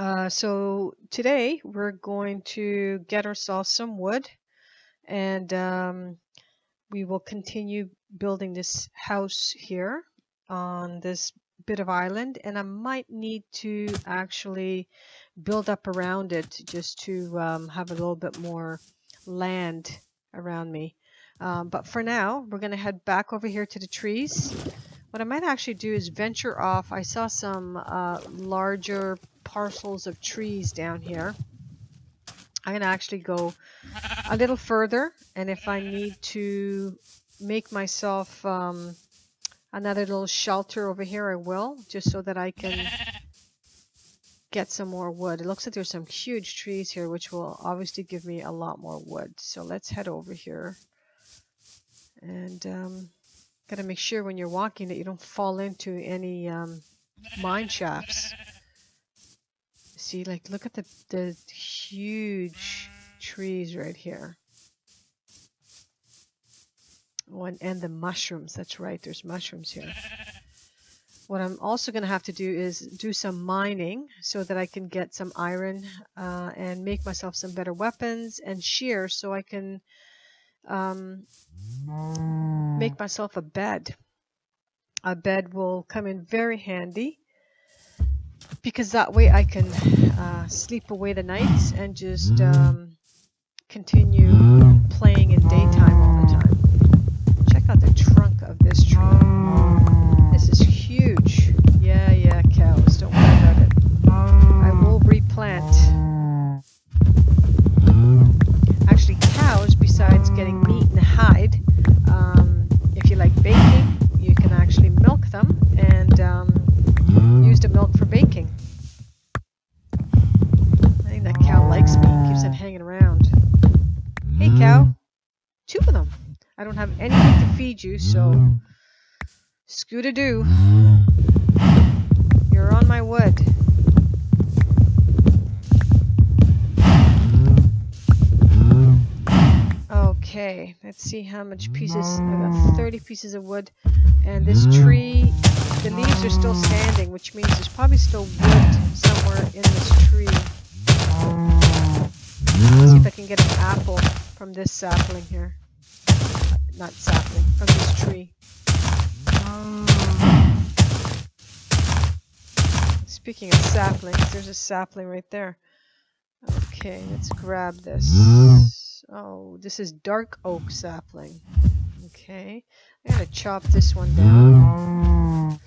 Uh, so today we're going to get ourselves some wood and um, we will continue building this house here on this bit of island and I might need to actually build up around it just to um, have a little bit more land around me. Um, but for now, we're going to head back over here to the trees. What I might actually do is venture off. I saw some uh, larger parcels of trees down here. I'm going to actually go a little further and if I need to make myself um, another little shelter over here I will just so that I can get some more wood. It looks like there's some huge trees here which will obviously give me a lot more wood. So let's head over here and um, got to make sure when you're walking that you don't fall into any um, mine shafts. See, like, look at the, the huge trees right here. Oh, and, and the mushrooms. That's right. There's mushrooms here. What I'm also going to have to do is do some mining so that I can get some iron uh, and make myself some better weapons and shear so I can um, make myself a bed. A bed will come in very handy because that way I can uh, sleep away the nights and just um, continue playing in daytime all the time. Check out the trunk of this tree. This is huge. Yeah, yeah, cows. Don't worry about it. I will replant. Actually, cows, besides getting meat and hide, um, if you like baking, you can actually milk them and um, use the milk have anything to feed you, so scoot-a-doo. You're on my wood. Okay, let's see how much pieces. I got 30 pieces of wood, and this tree, the leaves are still standing, which means there's probably still wood somewhere in this tree. Let's see if I can get an apple from this sapling here. Not sapling, from this tree. Speaking of saplings, there's a sapling right there. Okay, let's grab this. Oh, this is dark oak sapling. Okay, I gotta chop this one down.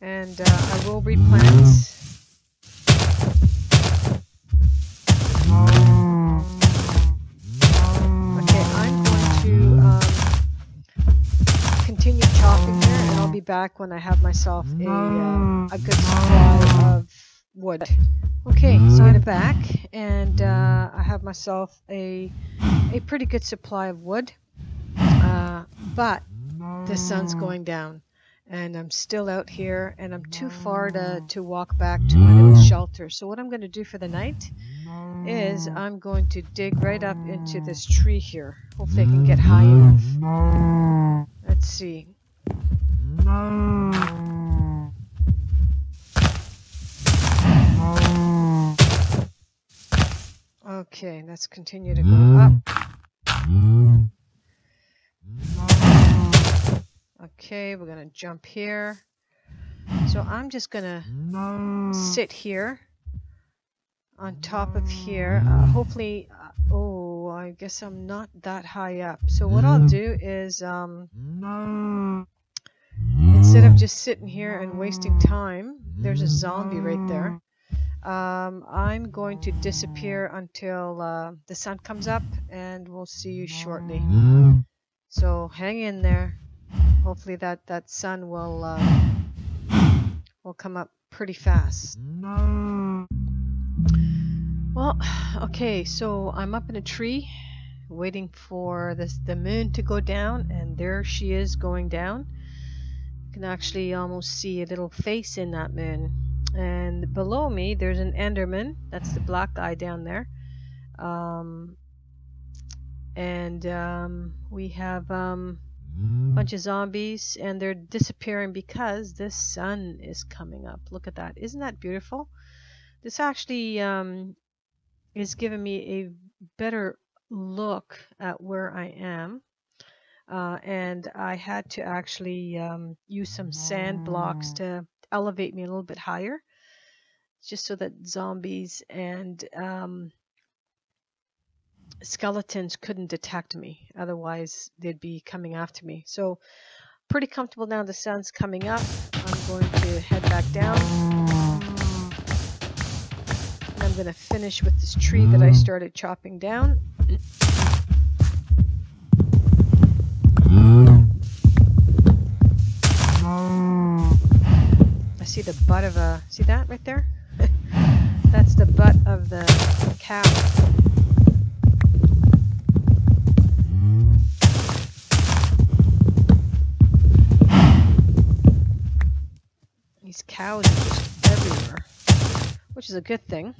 And uh, I will replant. Back when I have myself a mm. uh, a good supply of wood. Okay, so I'm mm. back, and uh, I have myself a a pretty good supply of wood, uh, but the sun's mm. going down, and I'm still out here, and I'm too far to to walk back to my little shelter. So what I'm going to do for the night is I'm going to dig right up into this tree here. Hopefully I can get high enough. Let's see. Okay, let's continue to go up. Okay, we're gonna jump here. So I'm just gonna sit here on top of here. Uh, hopefully, uh, oh, I guess I'm not that high up. So what I'll do is, um, instead of just sitting here and wasting time, there's a zombie right there. Um, I'm going to disappear until uh, the sun comes up, and we'll see you shortly. So hang in there. Hopefully that that sun will uh, will come up pretty fast. Well, okay, so I'm up in a tree waiting for this the moon to go down and there she is going down. Can actually almost see a little face in that moon. And below me there's an Enderman, that's the black guy down there. Um, and um, we have um, a bunch of zombies and they're disappearing because the sun is coming up. Look at that. Isn't that beautiful? This actually um, is giving me a better look at where I am. Uh, and I had to actually um, use some sand blocks to elevate me a little bit higher just so that zombies and um, skeletons couldn't detect me. Otherwise, they'd be coming after me. So, pretty comfortable now. The sun's coming up. I'm going to head back down. And I'm going to finish with this tree that I started chopping down. Butt of a, see that right there? That's the butt of the cow. These cows are just everywhere, which is a good thing.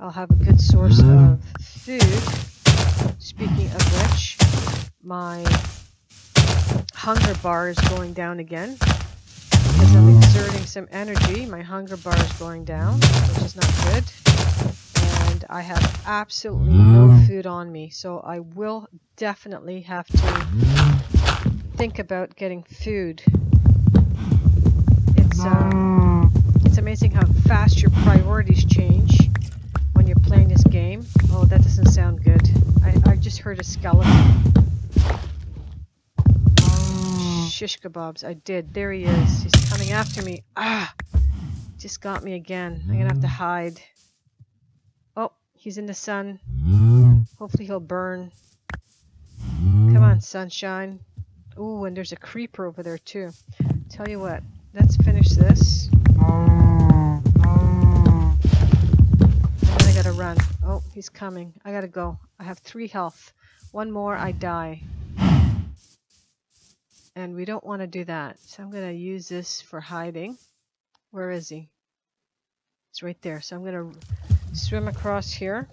I'll have a good source mm-hmm. of food. Speaking of which, my hunger bar is going down again exerting some energy. My hunger bar is going down, which is not good. And I have absolutely no food on me, so I will definitely have to think about getting food. It's um, it's amazing how fast your priorities change when you're playing this game. Oh, that doesn't sound good. I, I just heard a skeleton. Shish kebabs. I did. There he is. He's coming after me. Ah! Just got me again. I'm gonna have to hide. Oh, he's in the sun. Hopefully he'll burn. Come on, sunshine. Ooh, and there's a creeper over there too. Tell you what, let's finish this. And then I gotta run. Oh, he's coming. I gotta go. I have three health. One more, I die. And we don't want to do that. So I'm going to use this for hiding. Where is he? He's right there. So I'm going to swim across here.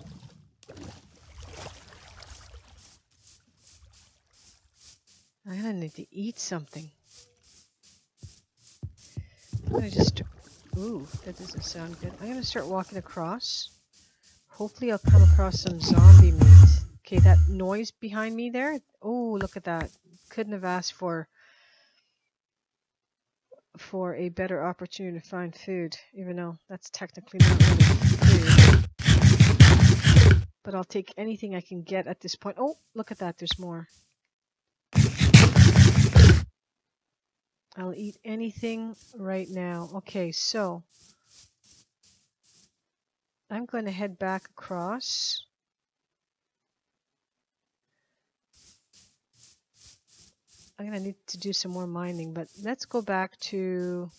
I'm going to need to eat something. I'm going to just... Ooh, that doesn't sound good. I'm going to start walking across. Hopefully I'll come across some zombie meat. Okay, that noise behind me there. Oh, look at that. Couldn't have asked for for a better opportunity to find food, even though that's technically not really food. But I'll take anything I can get at this point. Oh, look at that. There's more. I'll eat anything right now. Okay, so I'm going to head back across. I'm going to need to do some more mining, but let's go back to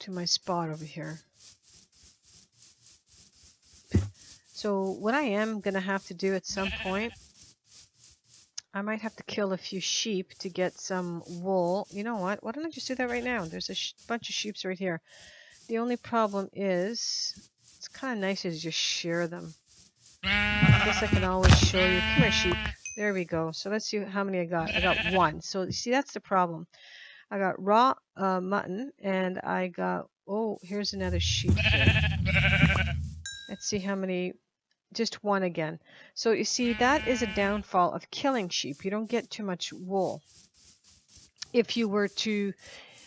to my spot over here. So what I am going to have to do at some point, I might have to kill a few sheep to get some wool. You know what? Why don't I just do that right now? There's a bunch of sheep right here. The only problem is, it's kind of nicer to just shear them. I guess I can always show you. Come here, sheep. There we go. So let's see how many I got. I got one. So see, that's the problem. I got raw uh, mutton and I got, oh, here's another sheep. Here. Let's see how many, just one again. So you see, that is a downfall of killing sheep. You don't get too much wool. If you were to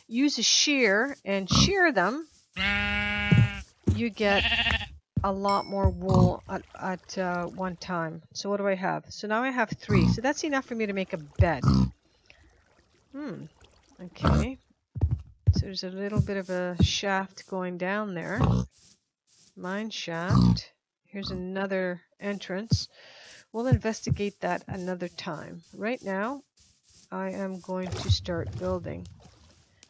use a shear and shear them, you get a lot more wool at, at uh, one time. So what do I have? So now I have three. So that's enough for me to make a bed. Hmm. Okay. So there's a little bit of a shaft going down there. Mine shaft. Here's another entrance. We'll investigate that another time. Right now, I am going to start building.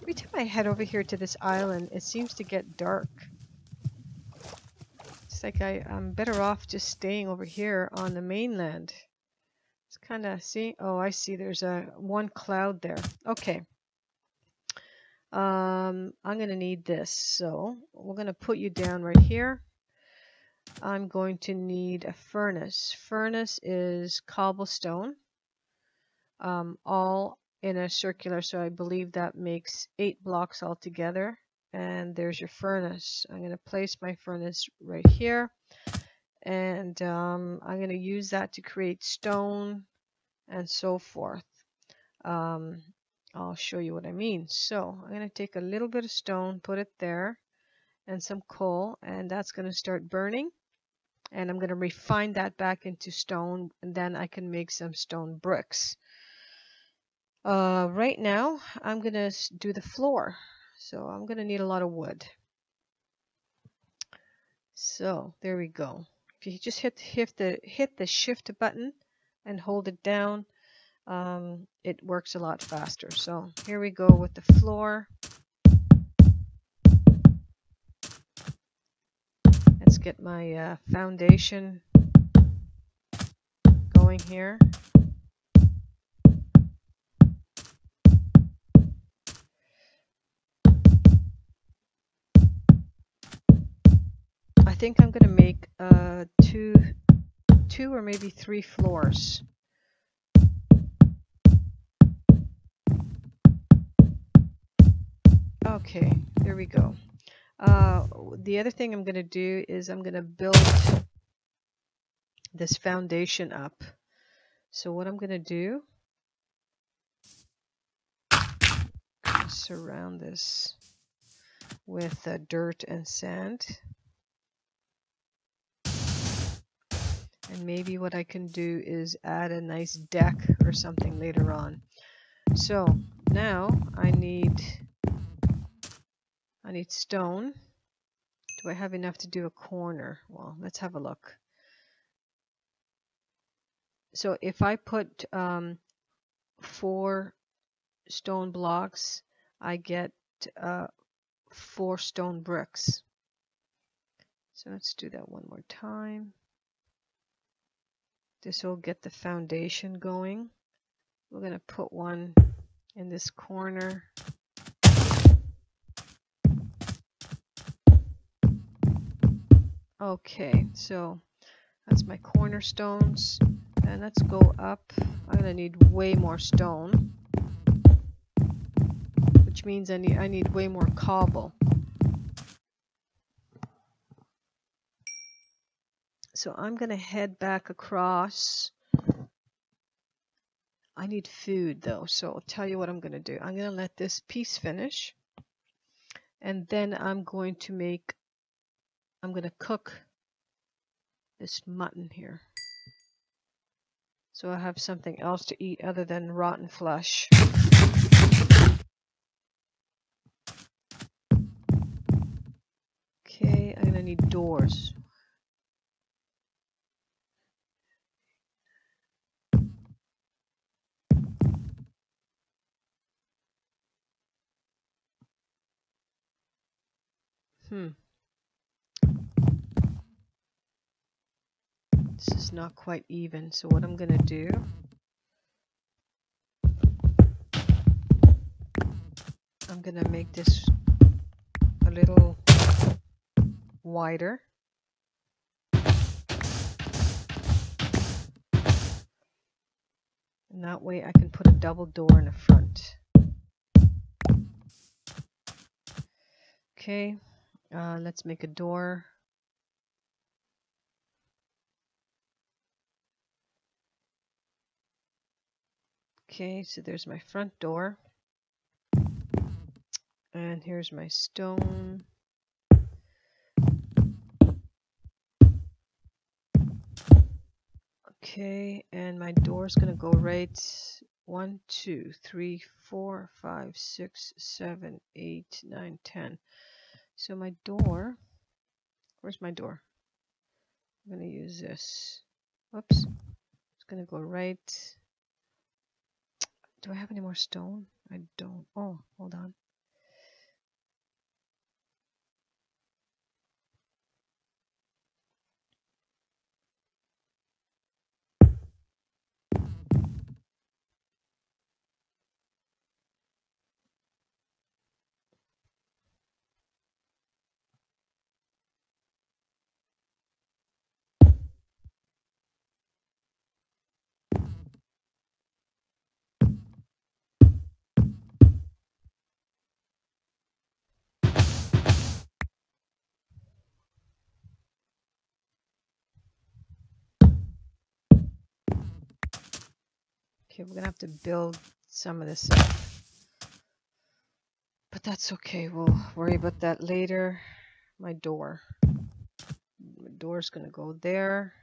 Every time I head over here to this island, it seems to get dark like I, I'm better off just staying over here on the mainland. It's kind of, see? Oh, I see. There's a one cloud there. Okay. Um, I'm going to need this. So we're going to put you down right here. I'm going to need a furnace. Furnace is cobblestone, um, all in a circular, so I believe that makes eight blocks altogether. And there's your furnace. I'm going to place my furnace right here. And um, I'm going to use that to create stone and so forth. Um, I'll show you what I mean. So I'm going to take a little bit of stone, put it there, and some coal, and that's going to start burning. And I'm going to refine that back into stone, and then I can make some stone bricks. Uh, right now, I'm going to do the floor. So I'm going to need a lot of wood. So there we go. If you just hit, hit the hit the shift button and hold it down, um, it works a lot faster. So here we go with the floor. Let's get my uh, foundation going here. I think I'm going to make uh, two, two or maybe three floors. Okay, there we go. Uh, the other thing I'm going to do is I'm going to build this foundation up. So what I'm going to do, surround this with uh, dirt and sand. And maybe what I can do is add a nice deck or something later on. So now I need I need stone. Do I have enough to do a corner? Well, let's have a look. So if I put um, four stone blocks, I get uh, four stone bricks. So let's do that one more time. This will get the foundation going. We're going to put one in this corner. Okay, so that's my cornerstones. And let's go up. I'm gonna need way more stone. Which means I need I need way more cobble. So I'm gonna head back across. I need food though, so I'll tell you what I'm gonna do. I'm gonna let this piece finish. And then I'm going to make I'm going to cook this mutton here. So I have something else to eat other than rotten flesh. Okay, I'm going to need doors. Hmm. This is not quite even, so what I'm going to do I'm going to make this a little wider. And that way I can put a double door in the front. Okay, uh, let's make a door. Okay, so there's my front door. And here's my stone. Okay, and my door is going to go right one, two, three, four, five, six, seven, eight, nine, ten. So my door, where's my door? I'm going to use this. Whoops. It's going to go right do I have any more stone? I don't. Oh, hold on. Okay, we're gonna have to build some of this up. But that's okay, we'll worry about that later. My door. My door's gonna go there.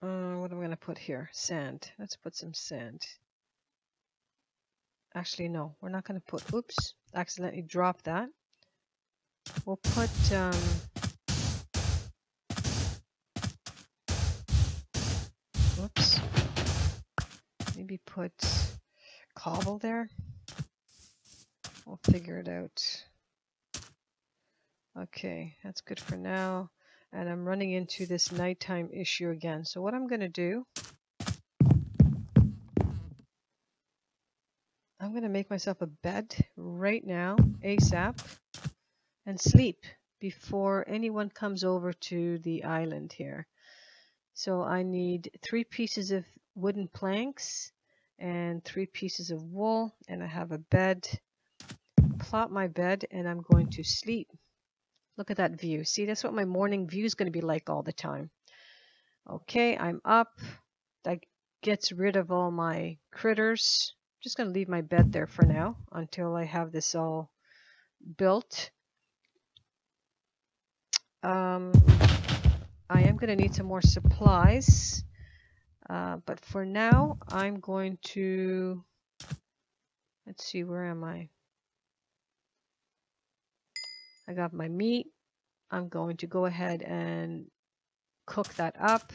Uh, what am I gonna put here? Sand. Let's put some sand. Actually, no, we're not gonna put, oops, accidentally dropped that. We'll put, um, maybe put cobble there. We'll figure it out. Okay, that's good for now. And I'm running into this nighttime issue again. So what I'm going to do, I'm going to make myself a bed right now, ASAP, and sleep before anyone comes over to the island here. So I need three pieces of wooden planks and three pieces of wool and I have a bed. Plot my bed and I'm going to sleep. Look at that view. See that's what my morning view is going to be like all the time. Okay I'm up. That gets rid of all my critters. I'm just going to leave my bed there for now until I have this all built. Um, I am going to need some more supplies uh, but for now, I'm going to, let's see, where am I? I got my meat. I'm going to go ahead and cook that up.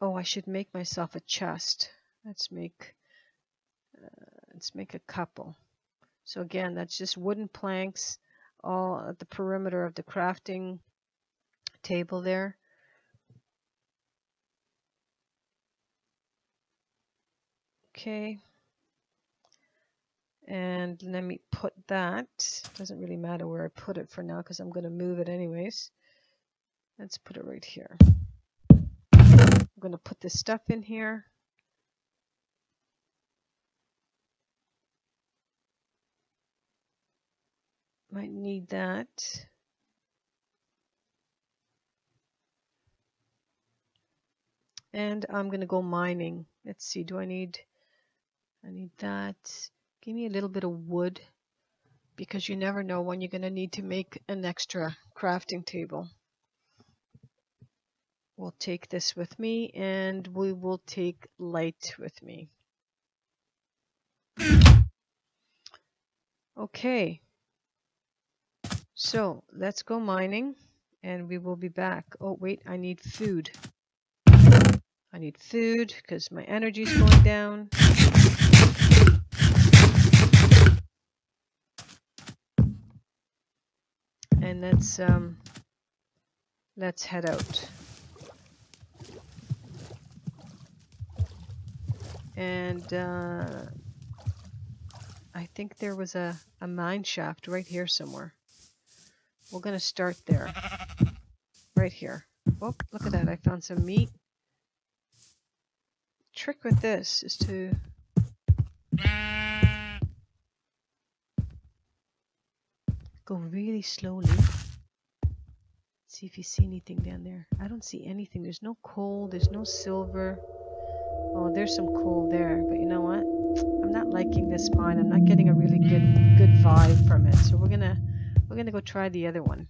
Oh, I should make myself a chest. Let's make, uh, let's make a couple. So again, that's just wooden planks all at the perimeter of the crafting table there. Okay. And let me put that. Doesn't really matter where I put it for now because I'm going to move it anyways. Let's put it right here. I'm going to put this stuff in here. Might need that. And I'm going to go mining. Let's see, do I need, I need that. Give me a little bit of wood because you never know when you're going to need to make an extra crafting table. We'll take this with me and we will take light with me. Okay, so let's go mining and we will be back. Oh, wait, I need food. I need food because my energy is going down. And let's um, let's head out. And uh, I think there was a, a mine shaft right here somewhere. We're going to start there. Right here. Oh, look at that. I found some meat. Trick with this is to... Go really slowly. See if you see anything down there. I don't see anything. There's no coal. There's no silver. Oh, there's some coal there. But you know what? I'm not liking this mine. I'm not getting a really good good vibe from it. So we're going to we're gonna go try the other one.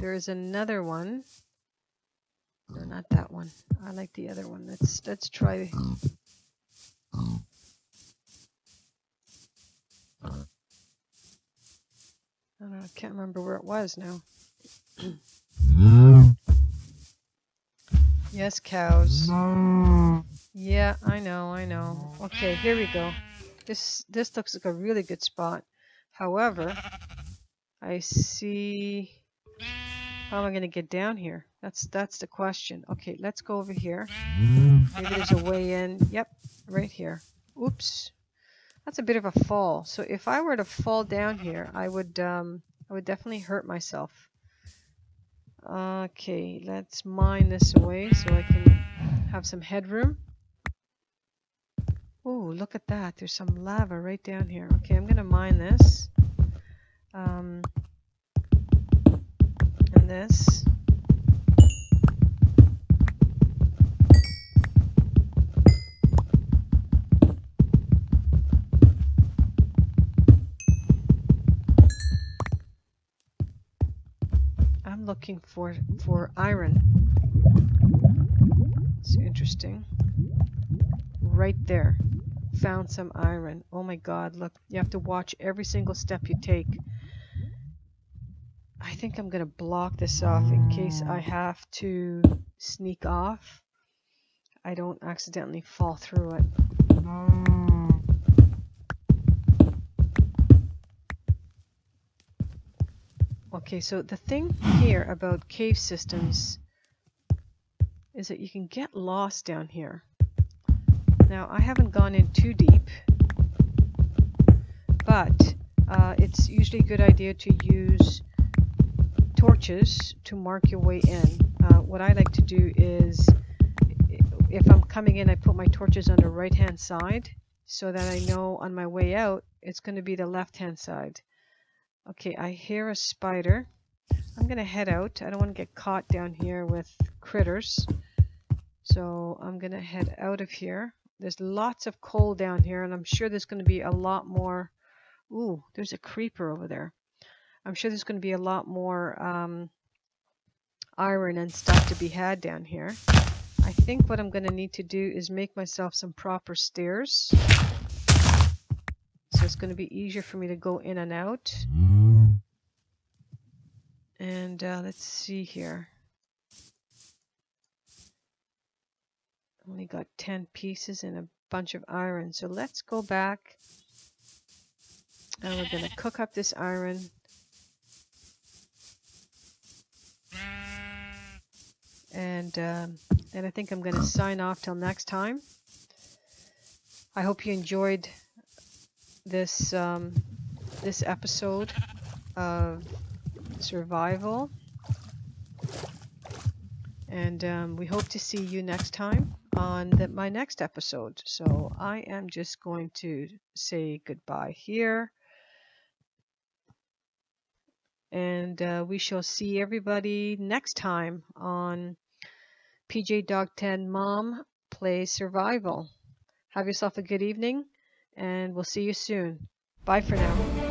There is another one. No, not that one. I like the other one. Let's let's try. I don't know. I can't remember where it was now. Hmm. yes, cows. Yeah, I know, I know. Okay, here we go. This this looks like a really good spot. However, I see how am I going to get down here? That's that's the question. Okay, let's go over here. Maybe there's a way in. Yep, right here. Oops. That's a bit of a fall. So if I were to fall down here, I would um I would definitely hurt myself. Okay, let's mine this away so I can have some headroom. Oh, look at that. There's some lava right down here. Okay, I'm going to mine this. Um, and this. I'm looking for for iron. It's interesting. Right there. Found some iron. Oh my god, look. You have to watch every single step you take. I think I'm going to block this off in case I have to sneak off. I don't accidentally fall through it. Okay, so the thing here about cave systems is that you can get lost down here. Now, I haven't gone in too deep, but uh, it's usually a good idea to use torches to mark your way in. Uh, what I like to do is, if I'm coming in, I put my torches on the right hand side so that I know on my way out, it's going to be the left hand side. Okay, I hear a spider. I'm going to head out. I don't want to get caught down here with critters. So I'm going to head out of here. There's lots of coal down here, and I'm sure there's going to be a lot more. Ooh, there's a creeper over there. I'm sure there's going to be a lot more um, iron and stuff to be had down here. I think what I'm going to need to do is make myself some proper stairs so it's going to be easier for me to go in and out. And uh, let's see here. Only got 10 pieces and a bunch of iron. So let's go back and we're going to cook up this iron. And um, then I think I'm going to sign off till next time. I hope you enjoyed this um, this episode of survival and um, we hope to see you next time on the, my next episode so I am just going to say goodbye here and uh, we shall see everybody next time on PJ Dog 10 Mom Play Survival have yourself a good evening and we'll see you soon. Bye for now.